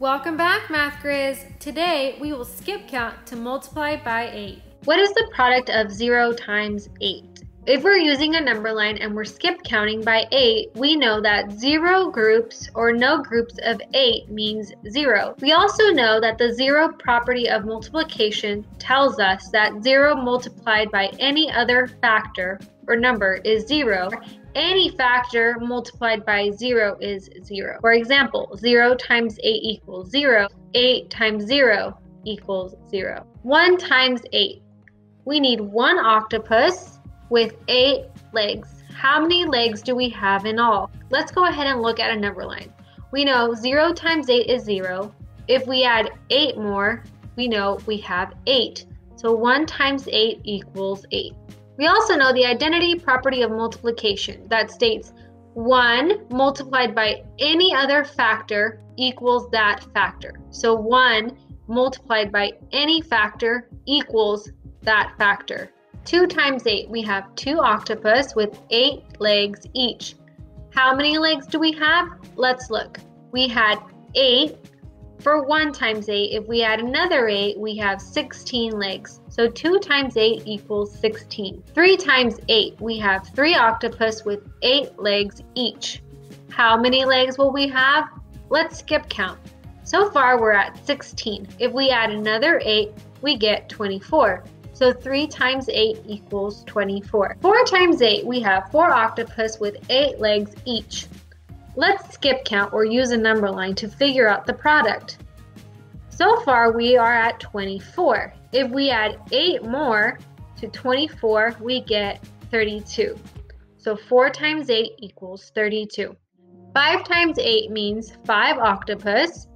Welcome back, Math Grizz. Today, we will skip count to multiply by 8. What is the product of 0 times 8? If we're using a number line and we're skip counting by 8, we know that 0 groups or no groups of 8 means 0. We also know that the 0 property of multiplication tells us that 0 multiplied by any other factor or number is 0 any factor multiplied by 0 is 0. For example, 0 times 8 equals 0. 8 times 0 equals 0. 1 times 8. We need one octopus with 8 legs. How many legs do we have in all? Let's go ahead and look at a number line. We know 0 times 8 is 0. If we add 8 more, we know we have 8. So 1 times 8 equals 8. We also know the identity property of multiplication that states 1 multiplied by any other factor equals that factor. So 1 multiplied by any factor equals that factor. 2 times 8, we have 2 octopus with 8 legs each. How many legs do we have? Let's look. We had 8 for 1 times 8, if we add another 8, we have 16 legs. So 2 times 8 equals 16. 3 times 8, we have 3 octopus with 8 legs each. How many legs will we have? Let's skip count. So far we're at 16. If we add another 8, we get 24. So 3 times 8 equals 24. 4 times 8, we have 4 octopus with 8 legs each. Let's skip count or use a number line to figure out the product. So far we are at 24. If we add 8 more to 24, we get 32. So 4 times 8 equals 32. 5 times 8 means 5 octopus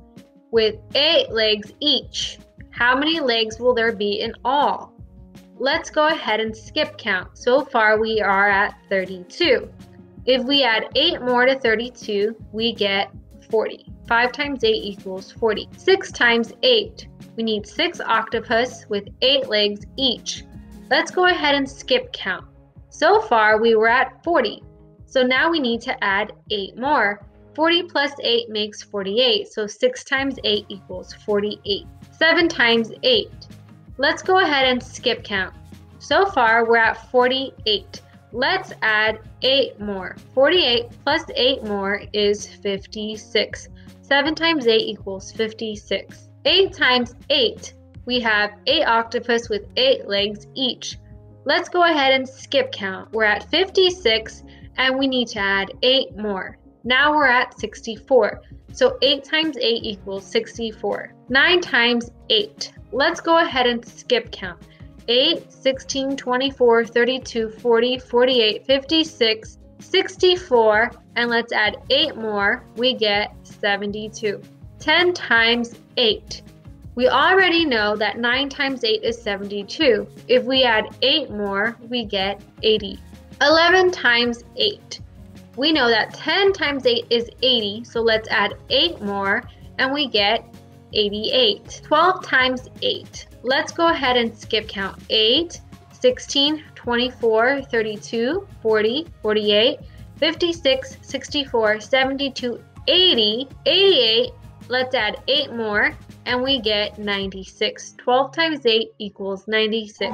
with 8 legs each. How many legs will there be in all? Let's go ahead and skip count. So far we are at 32. If we add 8 more to 32, we get 40. 5 times 8 equals 40. 6 times 8, we need 6 octopus with 8 legs each. Let's go ahead and skip count. So far, we were at 40. So now we need to add 8 more. 40 plus 8 makes 48, so 6 times 8 equals 48. 7 times 8. Let's go ahead and skip count. So far, we're at 48. Let's add 8 more. 48 plus 8 more is 56. 7 times 8 equals 56. 8 times 8. We have 8 octopus with 8 legs each. Let's go ahead and skip count. We're at 56 and we need to add 8 more. Now we're at 64. So 8 times 8 equals 64. 9 times 8. Let's go ahead and skip count. 8, 16, 24, 32, 40, 48, 56, 64, and let's add 8 more, we get 72. 10 times 8. We already know that 9 times 8 is 72. If we add 8 more, we get 80. 11 times 8. We know that 10 times 8 is 80, so let's add 8 more, and we get 88. 12 times 8. Let's go ahead and skip count. 8, 16, 24, 32, 40, 48, 56, 64, 72, 80, 88. Let's add 8 more and we get 96. 12 times 8 equals 96.